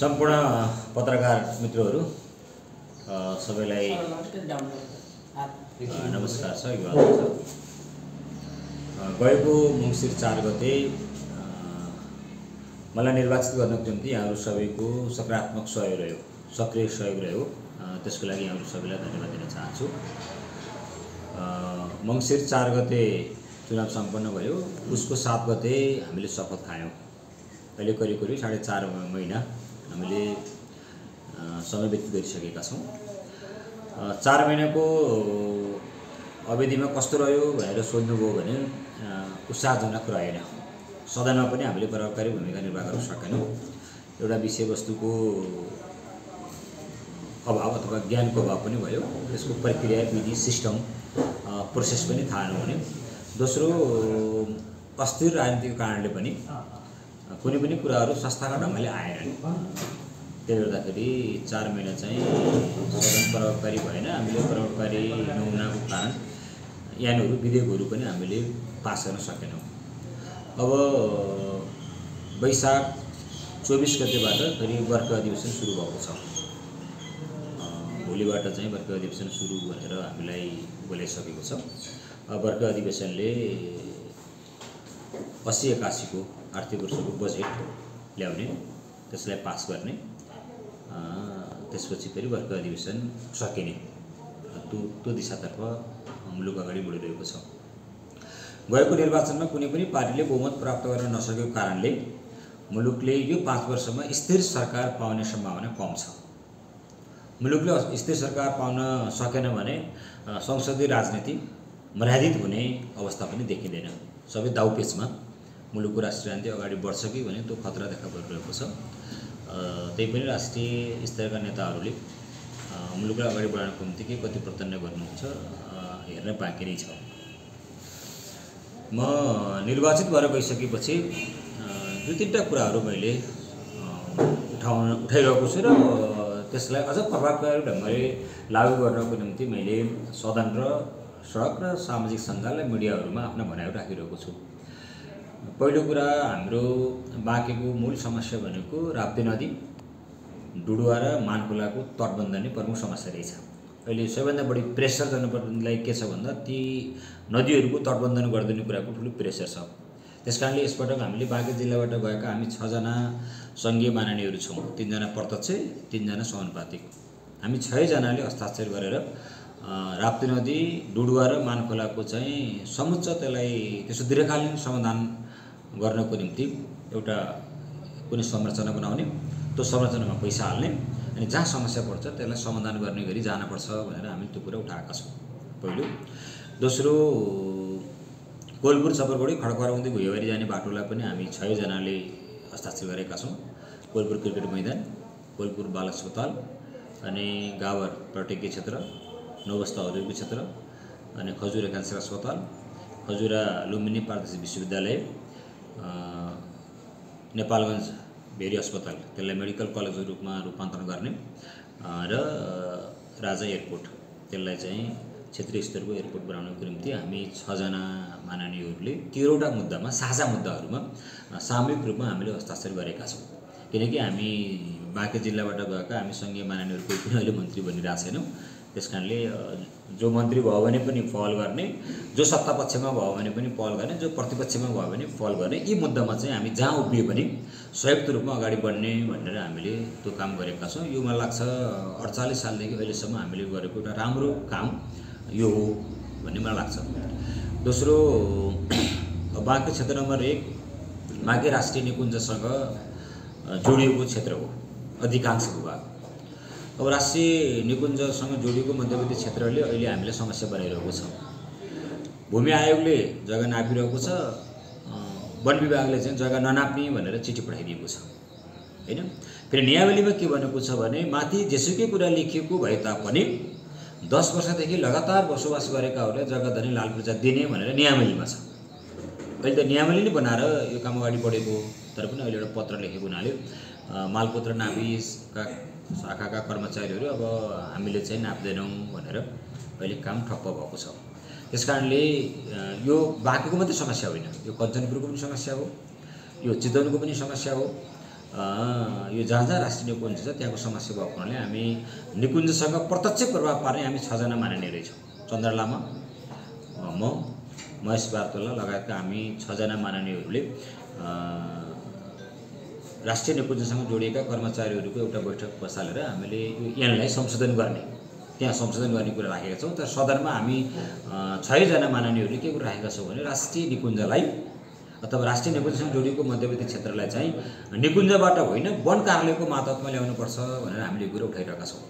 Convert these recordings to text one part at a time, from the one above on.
सम्पूर्ण पत्रकार मित्रहरू सबैलाई नमस्कार छ गएको मङ्सिर चार गते मलाई निर्वाचित गर्नको निम्ति यहाँहरू सबैको सकारात्मक सहयोग रह्यो सक्रिय सहयोग रह्यो। त्यसको लागि यहाँहरू सबैलाई धन्यवाद दिन चाहन्छु। मङ्सिर चार गते चुनाव सम्पन्न भयो। उसको सात गते हामीले शपथ खायौँ। अहिले करिब करिब साढे चार महिना हामीले समय व्यतीत गरिसकेका छौँ। चार महिनाको अवधिमा कस्तो रह्यो भनेर सोध्नुभयो भने उत्साहजनक रहेन। सदनमा पनि हामीले प्रभावकारी भूमिका निर्वाह गर्न सकेनौँ। एउटा विषयवस्तुको अभाव अथवा ज्ञानको अभाव पनि भयो। त्यसको प्रक्रिया विधि सिस्टम प्रोसेस पनि थाहा नहुने। दोस्रो अस्थिर राजनीतिको कारणले पनि कुनै पनि कुराहरू संस्थागत ढङ्गले आएनन् त्यसले गर्दाखेरि चार महिना चाहिँ सदन प्रभावकारी भएन। हामीले प्रभावकारी नहुनाको कारण यहाँनिर विधेयकहरू पनि हामीले पास गर्न सकेनौँ। अब वैशाख चौबिस गतेबाट फेरि वर्ग अधिवेशन सुरु भएको छ। भोलिबाट चाहिँ वर्ग अधिवेशन सुरु भनेर हामीलाई बोलाइसकेको छ। वर्ग अधिवेशनले असी एकासीको आर्थिक वर्षको बजेट ल्याउने त्यसलाई पास गर्ने त्यसपछि फेरि वर्ग अधिवेशन सकिने त्यो त्यो दिशातर्फ मुलुक अगाडि बढिरहेको छ। गएको निर्वाचनमा कुनै पनि पार्टीले बहुमत प्राप्त गर्न नसकेको कारणले मुलुकले यो पाँच वर्षमा स्थिर सरकार पाउने सम्भावना कम छ। मुलुकले स्थिर सरकार पाउन सकेन भने संसदीय राजनीति मर्यादित हुने अवस्था पनि देखिँदैन। सबै दाउपेचमा मुलुकको राष्ट्रिय अगाडि बढ्छ कि भने त्यो खतरा देखा परिरहेको छ। त्यही पनि राष्ट्रिय स्तरका नेताहरूले मुलुकलाई अगाडि बढाउनको निम्ति के कति प्रतन्न गर्नुहुन्छ हेर्न बाँकी नै छ। म निर्वाचित भएर गइसकेपछि दुई तिनवटा कुराहरू मैले उठाउन उठाइरहेको छु र त्यसलाई अझ प्रभावकारी ढङ्गले लागू गर्नको निम्ति मैले सदन र सडक र सामाजिक सञ्जाल र मिडियाहरूमा आफ्ना भनाइहरू राखिरहेको छु। पहिलो कुरा हाम्रो बाँकेको मूल समस्या भनेको राप्ती नदी डुडुवा र मानखोलाको तटबन्ध नै प्रमुख समस्या रहेछ। अहिले सबैभन्दा बढी प्रेसर जनप्रतिनिधिलाई के छ भन्दा ती नदीहरूको तटबन्धन गरिदिने कुराको ठुलो प्रेसर छ। त्यस कारणले यसपटक हामीले बाँके जिल्लाबाट गएका हामी छजना सङ्घीय माननीयहरू छौँ। तिनजना प्रत्यक्ष तिनजना समानुपातिक हामी छजनाले हस्ताक्षर गरेर राप्ती नदी डुडुवा र मानखोलाको चाहिँ समुच्च त्यसलाई त्यसको दीर्घकालीन समाधान गर्नको निम्ति एउटा कुनै संरचना बनाउने त्यो संरचनामा पैसा हाल्ने अनि जहाँ समस्या पर्छ त्यसलाई समाधान गर्ने गरी जानुपर्छ भनेर हामी त्यो कुरा उठाएका छौँ। पहिलो। दोस्रो कोलपुर खडकवार हुँदै भुइँबारी जाने बाटोलाई पनि हामी छजनाले हस्ताक्षर गरेका छौँ। कोलपुर क्रिकेट मैदान कोलपुर बाल अस्पताल अनि गावर पर्यटकीय क्षेत्र। नौबस्ता औद्योगिक क्षेत्र अनि खजुरा क्यान्सर अस्पताल खजुरा लुम्बिनी प्रादेशिक विश्वविद्यालय नेपालगञ्ज भेरी अस्पताल त्यसलाई मेडिकल कलेजको रूपमा रूपान्तरण गर्ने र राजा एयरपोर्ट त्यसलाई चाहिँ क्षेत्रीय स्तरको एयरपोर्ट बनाउनको निम्ति हामी छजना माननीयहरूले तेह्रवटा मुद्दामा साझा मुद्दाहरूमा सामूहिक रूपमा हामीले हस्ताक्षर गरेका छौँ। किनकि हामी बाँके जिल्लाबाट गएका हामी सङ्घीय माननीयहरू कोही पनि अहिले मन्त्री बनिरहेको छैनौँ। त्यस कारणले जो मन्त्री भयो भने पनि पहल गर्ने जो सत्ता पक्षमा भयो भने पनि पहल गर्ने जो प्रतिपक्षमा भयो भने पहल गर्ने यी मुद्दामा चाहिँ हामी जहाँ उभिए पनि संयुक्त रूपमा अगाडि बढ्ने भनेर हामीले त्यो काम गरेका छौँ। यो मलाई लाग्छ अडचालिस सालदेखि अहिलेसम्म हामीले गरेको एउटा राम्रो काम यो हो भन्ने मलाई लाग्छ। दोस्रो बाँकी क्षेत्र नम्बर एक बाँके राष्ट्रिय निकुञ्जसँग जोडिएको क्षेत्र हो अधिकांश भूभाग। अब राष्ट्रिय निकुञ्जसँग जोडिएको मध्यवर्ती क्षेत्रले अहिले हामीले समस्या बनाइरहेको छ। भूमि आयोगले जग्गा नापिरहेको छ वन विभागले चाहिँ जग्गा ननाप्ने भनेर चिठी पठाइदिएको छ। होइन? फेरि नियावलीमा के भनेको छ भने माथि जेसुकै कुरा लेखिएको भए तापनि दस वर्षदेखि लगातार बसोबास गरेकाहरूलाई जग्गा धनी लाल पूर्जा दिने भनेर नियावलीमा छ। अहिले त नियावली नै बनाएर यो काम अगाडि बढेको। तर पनि अहिले एउटा पत्र लेखेको हुनाले मालपत्र नापिसका शाखाका कर्मचारीहरू अब हामीले चाहिँ नाप्दैनौँ भनेर अहिले काम ठप्प भएको छ। त्यस कारणले यो बाँकेको मात्रै समस्या होइन। यो कञ्चनपुरको पनि समस्या हो यो चितवनको पनि समस्या हो यो जहाँ जहाँ राष्ट्रिय निकुञ्ज छ त्यहाँको समस्या भएको हुनाले हामी निकुञ्जसँग प्रत्यक्ष प्रभाव पार्ने हामी छजना माननीय रहेछौँ। चन्द्र लामा म महेश बार्तोला लगायतका हामी छजना माननीयहरूले राष्ट्रिय निकुञ्जसँग जोडिएका कर्मचारीहरूको एउटा बैठक बसालेर हामीले यो ऐनलाई संशोधन गर्ने त्यहाँ संशोधन गर्ने कुरा राखेका छौँ। तर सदनमा हामी छजना माननीयहरूले के कुरा राखेका छौँ भने राष्ट्रिय निकुञ्जलाई अथवा राष्ट्रिय निकुञ्जसँग जोडिएको मध्यवर्ती क्षेत्रलाई चाहिँ निकुञ्जबाट होइन वन कार्यालयको मातहतमा ल्याउनुपर्छ भनेर हामीले यो कुरा उठाइरहेका छौँ।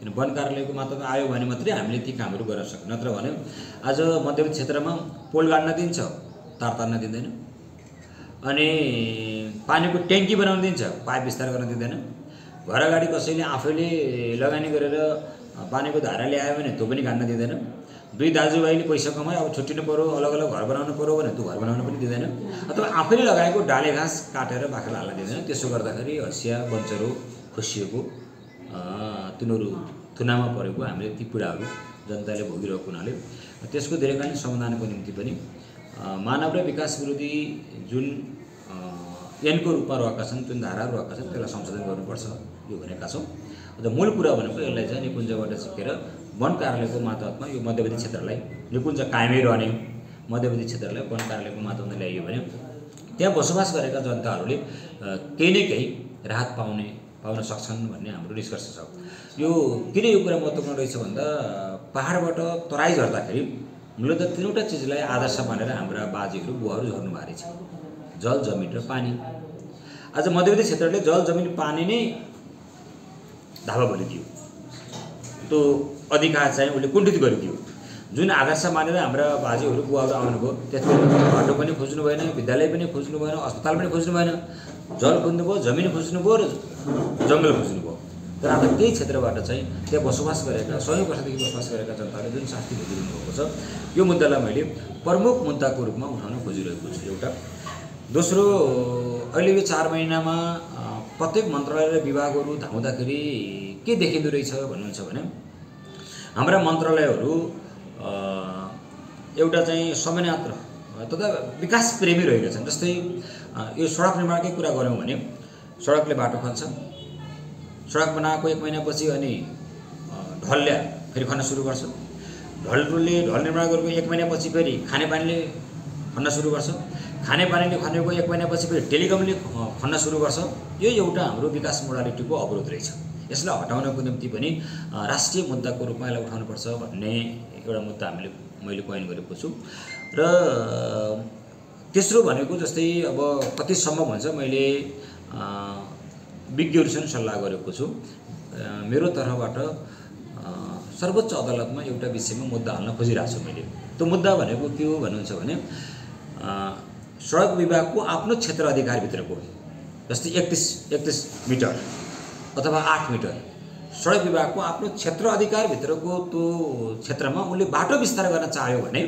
किन वन कार्यालयको मातहतमा आयो भने मात्रै हामीले ती कामहरू गर्न सक्छौँ नत्र भने आज मध्यवर्ती क्षेत्रमा पोल गाड्न दिन्छ तार तार्न दिँदैन। अनि पानीको ट्याङ्की बनाउन दिन्छ पाइप विस्तार गर्न दिँदैन। घर अगाडि कसैले आफैले लगानी गरेर पानीको धारा ल्यायो भने त्यो पनि गाड्न दिँदैन। दुई दाजुभाइले पैसा कमायो अब छुट्टिनु पऱ्यो अलग अलग घर बनाउनु पऱ्यो भने त्यो घर बनाउन पनि दिँदैन। अथवा आफैले लगाएको डाले घाँस काटेर बाख्रा हाल्न दिँदैन। त्यसो गर्दाखेरि हँसिया बन्चरो खुसिएको तिनीहरू थुनामा परेको हामीले ती पीडाहरू जनताले भोगिरहेको हुनाले। त्यसको दीर्घकालीन समाधानको निम्ति पनि मानव र विकास विरोधी जुन अ, ऐनको रूपमा रहेका छन् जुन धाराहरू रहेका छन् त्यसलाई संशोधन गर्नुपर्छ यो भनेका छौँ। र मूल कुरा भनेको यसलाई चाहिँ निकुञ्जबाट सिकेर वन कार्यालयको मातहतमा यो मध्यवर्ती क्षेत्रलाई निकुञ्ज कायमै रहने मध्यवर्ती क्षेत्रलाई वन कार्यालयको मातहतमा ल्याइयो भने त्यहाँ बसोबास गरेका जनताहरूले केही न केही राहत पाउने पाउन सक्छन् भन्ने हाम्रो निष्कर्ष छ। यो किन यो कुरा महत्त्वपूर्ण रहेछ भन्दा पाहाडबाट तराई झर्दाखेरि मूलत तिनवटा चिजलाई आदर्श मानेर हाम्रा बाजेहरू बुवाहरू झर्नु भएको रहेछ। जल जमिन र पानी। आज मध्यवर्ती क्षेत्रले जल जमिन पानी नै धावा भनिदियो त्यो अधिकार चाहिँ उसले कुण्ठित गरिदियो। जुन आदर्श मानेर हाम्रा बाजेहरू बुवाहरू आउनुभयो त्यसमा बाटो पनि खोज्नु भएन विद्यालय पनि खोज्नु भएन अस्पताल पनि खोज्नु भएन जल खोज्नुभयो जमिन खोज्नुभयो र जङ्गल खोज्नुभयो तर आज त्यही क्षेत्रबाट चाहिँ त्यहाँ बसोबास गरेका सय वर्षदेखि बसोबास गरेका जनताले जुन शास्ति भोगिरहनु भएको छ यो मुद्दालाई मैले प्रमुख मुद्दाको रूपमा उठाउन खोजिरहेको छु। एउटा दोस्रो अहिले यो चार महिनामा प्रत्येक मन्त्रालय र विभागहरू धाउँदाखेरि के देखिँदो रहेछ भन्नुहुन्छ भने हाम्रा मन्त्रालयहरू एउटा चाहिँ समयनात्र तथा विकास प्रेमी रहेका छन्। जस्तै यो सडक निर्माणकै कुरा गऱ्यौँ भने सडकले बाटो खन्छ सडक बनाएको एक महिनापछि अनि अ, ढल ल्या फेरि खन्न सुरु गर्छ। ढलले ढल निर्माण गरेको एक महिनापछि फेरि खानेपानीले खन्न सुरु गर्छ। खानेपानीले खनेको एक महिनापछि फेरि टेलिकमले खन्न सुरु गर्छ। यो एउटा हाम्रो विकास मोडालिटीको अवरोध रहेछ। यसलाई हटाउनको निम्ति पनि राष्ट्रिय मुद्दाको रूपमा यसलाई उठाउनुपर्छ भन्ने एउटा मुद्दा हामीले मैले कोइन गरेको छु। र तेस्रो भनेको जस्तै अब कति सम्भव हुन्छ मैले विज्ञहरूसँग सल्लाह गरेको छु। मेरो तर्फबाट सर्वोच्च अदालतमा एउटा विषयमा मुद्दा हाल्न खोजिरहेको छु मैले। त्यो मुद्दा भनेको के हो भन्नुहुन्छ भने सडक विभागको आफ्नो क्षेत्र अधिकारभित्रको जस्तै एकतिस एकतिस मिटर अथवा आठ मिटर सडक विभागको आफ्नो क्षेत्र अधिकारभित्रको त्यो क्षेत्रमा उसले बाटो विस्तार गर्न चाह्यो भने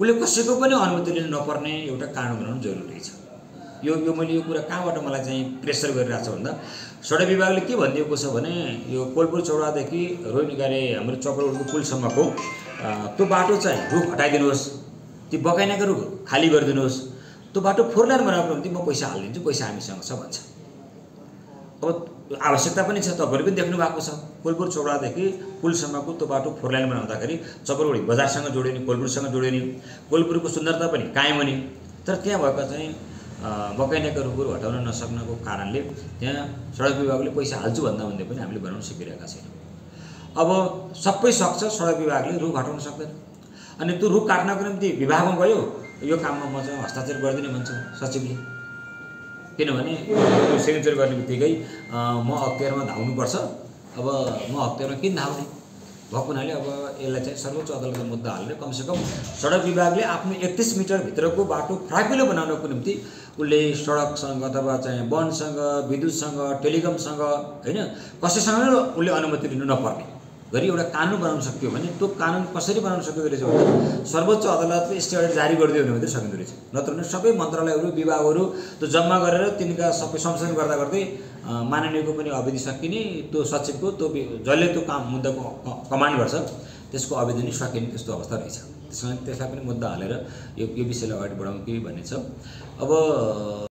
उसले कसैको पनि अनुमति लिनु नपर्ने एउटा कानुन बनाउनु जरुरी छ। यो यो मैले यो कुरा कहाँबाट मलाई चाहिँ प्रेसर गरिरहेको छ भन्दा सडक विभागले के भनिदिएको छ भने यो कोलपुर चौडादेखि रोहिनीगारे हाम्रो चक्ररोडको पुलसम्मको त्यो बाटो चाहिँ रुख हटाइदिनुहोस्। ती बकाइनाको रुख खाली गरिदिनुहोस्। त्यो बाटो फोर लाइन बनाउनुको निम्ति म पैसा हालिदिन्छु पैसा हामीसँग छ भन्छ। अब आवश्यकता पनि छ तपाईँहरू पनि देख्नु भएको छ। कोलपुर चौडादेखि पुलसम्मको त्यो बाटो फोर लाइन बनाउँदाखेरि चक्रवडी बजारसँग जोडिने कोलपुरसँग जोडिने कोलपुरको सुन्दरता पनि कायम हुने तर त्यहाँ भएका चाहिँ अ, बकाइनाका रुखहरू हटाउन नसक्नको कारणले त्यहाँ सडक विभागले पैसा हाल्छु भन्दा भन्दै पनि हामीले बनाउन सकिरहेका छैनौँ। अब सबै सक्छ सडक विभागले रुख हटाउन सक्दैन। अनि त्यो रुख काट्नको निम्ति विभागमा गयो। यो काममा म चाहिँ हस्ताक्षर गरिदिने भन्छ सचिवले। किनभने यो सिग्नेचर गर्ने बित्तिकै म अख्तियारमा धाउनुपर्छ। अब म अख्तियारमा किन धाउने? भएको हुनाले अब यसलाई चाहिँ सर्वोच्च अदालतमा मुद्दा हालेर कमसेकम सडक विभागले आफ्नो एकतिस मिटरभित्रको बाटो फ्राकिलो बनाउनको निम्ति उसले सडकसँग अथवा चाहिँ वनसँग विद्युतसँग टेलिकमसँग होइन कसैसँग उसले अनुमति लिनु नपर्ने। गरी एउटा कानुन बनाउन सकियो भने त्यो कानुन कसरी बनाउन सकिएको रहेछ भन्दा सर्वोच्च अदालतले स्टे जारी गरिदियो भने मात्रै सकिँदो रहेछ। नत्र भने सबै मन्त्रालयहरू विभागहरू त्यो जम्मा गरेर तिनका सबै संशोधन गर्दा गर्दै माननीयको पनि अवधि सकिने त्यो सचिवको त्यो जसले त्यो काम मुद्दाको कमान्ड गर्छ त्यसको अवधि नै सकिने त्यस्तो अवस्था रहेछ। त्यसमा त्यसलाई पनि मुद्दा हालेर यो यो विषयलाई अगाडि बढाउँ कि भन्ने छ? अब